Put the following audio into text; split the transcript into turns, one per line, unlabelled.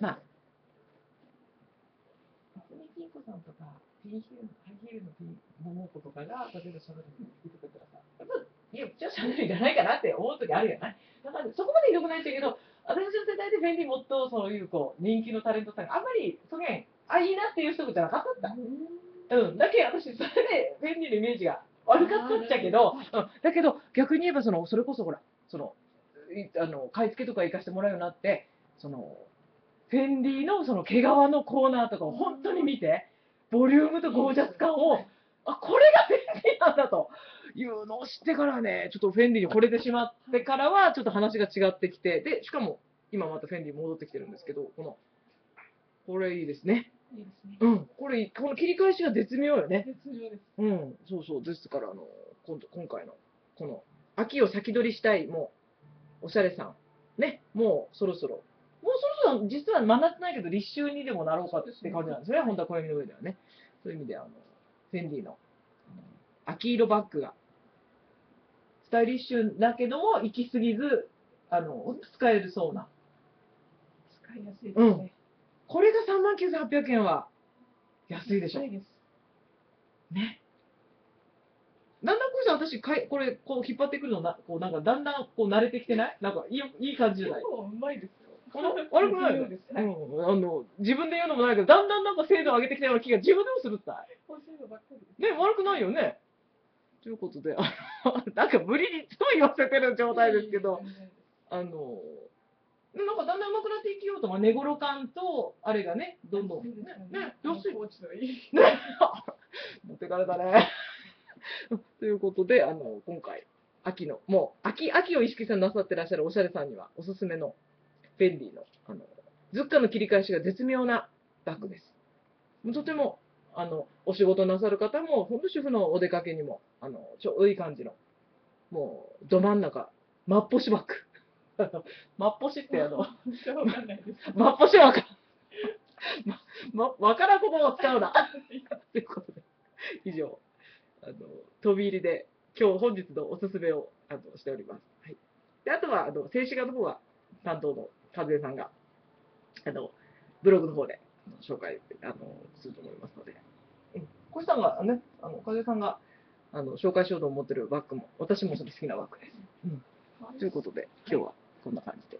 まあ、渥美金子さんとか、ピンヒール、ハイヒールのピン、桃子とかが、例えばシャネルに着てくれたらさ、やっぱ、いや、じゃあシャネルじゃないかなって思う時あるよね。だから、そこまでひどくないんだけど、私の世代でフェンディもっとそういうこう人気のタレントさんがあんまりそげんあいいなっていう人じゃなかったんだ。うん、だけ私それでフェンディのイメージが悪かったっちゃけど、うん、だけど逆に言えばそのそれこそほらそのあの買い付けとか行かしてもらうようになってそのフェンディのその毛皮のコーナーとかを本当に見てボリュームとゴージャス感をあこれがフェンディなんだというのを知ってからねちょっとフェンディに惚れてしまってからはちょっと話が違ってきてでしかも今またフェンディ戻ってきてるんですけどこのこれいいですね。
いいですね。
うん、これ、この切り返しが絶妙よね。
絶妙です。
うん、そうそう、ですから、あの、今度、今回の、この、秋を先取りしたい、もう、おしゃれさん。ね、もう、そろそろ。もうそろそろ、実は真夏ないけど、立秋にでもなろうかって感じなんですね。本当は暦の上ではね。そういう意味で、あの、フェンディの、秋色バッグが、スタイリッシュだけども、行き過ぎず、あの、使えるそうな。
使いやすいですね。
これが39,800円は、安いでしょ
安。いです。
ね。だんだんこうさん、私かい、これ、こう引っ張ってくるのな、こうなんかだんだんこう慣れてきてない？なんかいいいい感じじゃない？
結構うまいですよ。
悪くないよ
絶妙です。はい。
うん、あの、自分で言うのもないけど、だんだんなんか精度を上げてきたような気が自分でもするった
い。
ね、悪くないよね。ということで、あの、なんか無理にいつも言わせてる状態ですけど。あの、なんかだんだん上手くなっていきようと、まあ、寝頃感と、あれがね、どんどん、ねね、安い。
コーチのいい。
ね、持ってかれたね。ということで、あの、今回、秋の、もう、秋、秋を意識さなさってらっしゃるおしゃれさんには、おすすめの、フェンディの、あの、ズッカの切り返しが絶妙なバッグです。とても、あの、お仕事なさる方も、ほんと主婦のお出かけにも、あの、ちょうどいい感じの、もう、ど真ん中、マッポシバッグ。マッポシってあの、
わかんないです。
マッポシはわかん、ま、ま、わからんことを使うな。ということで、以上、あの、飛び入りで、今日本日のおすすめをあのしております。はい。で、あとは、あの、静止画の方は担当の和江さんが、あの、ブログの方で紹介、あの、すると思いますので、うシさんがね、あの、和江さんが、あの、紹介しようと思ってるバッグも、私もそれ好きなバッグです。うん。ということで、今日はこんな感じで、はい。